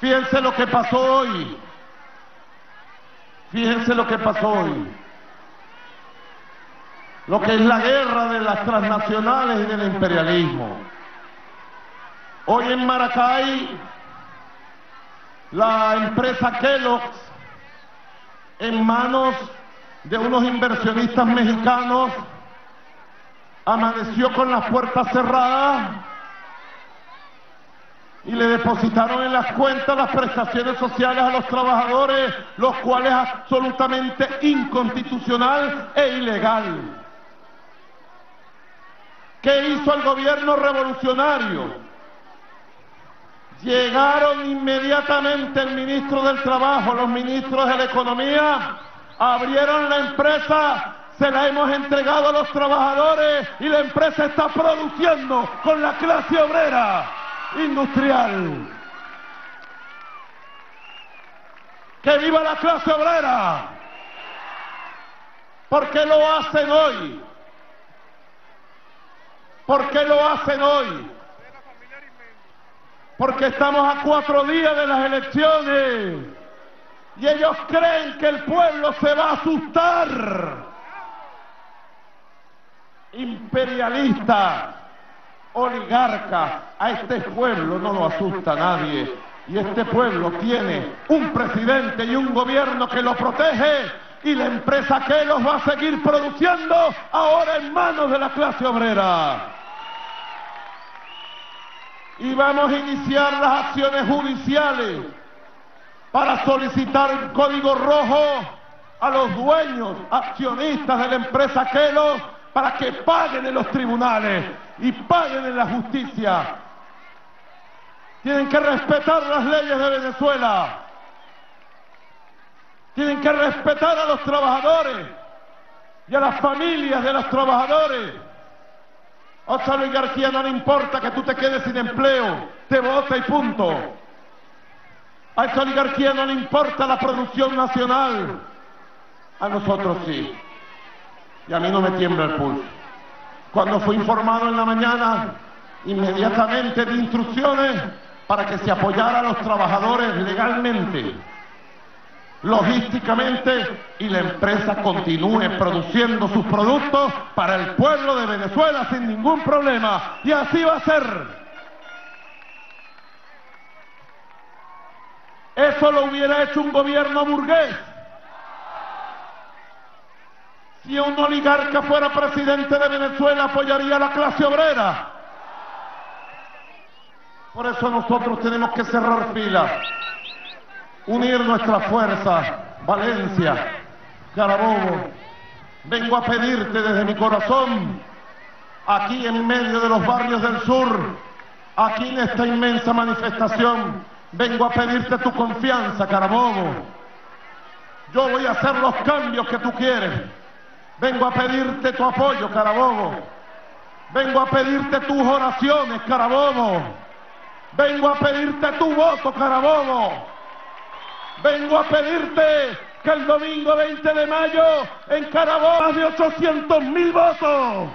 Fíjense lo que pasó hoy. Fíjense lo que pasó hoy. Lo que es la guerra de las transnacionales y del imperialismo. Hoy en Maracay, la empresa Kellogg's, en manos de unos inversionistas mexicanos, amaneció con las puertas cerradas y le depositaron en las cuentas las prestaciones sociales a los trabajadores, los cuales es absolutamente inconstitucional e ilegal. ¿Qué hizo el gobierno revolucionario? Llegaron inmediatamente el ministro del Trabajo, los ministros de la Economía, abrieron la empresa, se la hemos entregado a los trabajadores y la empresa está produciendo con la clase obrera industrial. ¡Que viva la clase obrera! ¿Por qué lo hacen hoy? ¿Por qué lo hacen hoy? Porque estamos a cuatro días de las elecciones y ellos creen que el pueblo se va a asustar. Imperialista, oligarca, a este pueblo no lo asusta nadie. Y este pueblo tiene un presidente y un gobierno que lo protege y la empresa que los va a seguir produciendo ahora en manos de la clase obrera y vamos a iniciar las acciones judiciales para solicitar un código rojo a los dueños, accionistas de la empresa Kelo para que paguen en los tribunales y paguen en la justicia. Tienen que respetar las leyes de Venezuela. Tienen que respetar a los trabajadores y a las familias de los trabajadores. A Luis García no le importa que tú te quedes sin empleo, te vota y punto. A esa oligarquía no le importa la producción nacional. A nosotros sí. Y a mí no me tiembla el pulso. Cuando fui informado en la mañana, inmediatamente di instrucciones para que se apoyara a los trabajadores legalmente logísticamente y la empresa continúe produciendo sus productos para el pueblo de Venezuela sin ningún problema. Y así va a ser. Eso lo hubiera hecho un gobierno burgués. Si un oligarca fuera presidente de Venezuela, apoyaría a la clase obrera. Por eso nosotros tenemos que cerrar filas unir nuestra fuerza, Valencia, Carabobo. Vengo a pedirte desde mi corazón, aquí en medio de los barrios del sur, aquí en esta inmensa manifestación, vengo a pedirte tu confianza, Carabobo. Yo voy a hacer los cambios que tú quieres. Vengo a pedirte tu apoyo, Carabobo. Vengo a pedirte tus oraciones, Carabobo. Vengo a pedirte tu voto, Carabobo. Vengo a pedirte que el domingo 20 de mayo en Carabobo más de 800 mil votos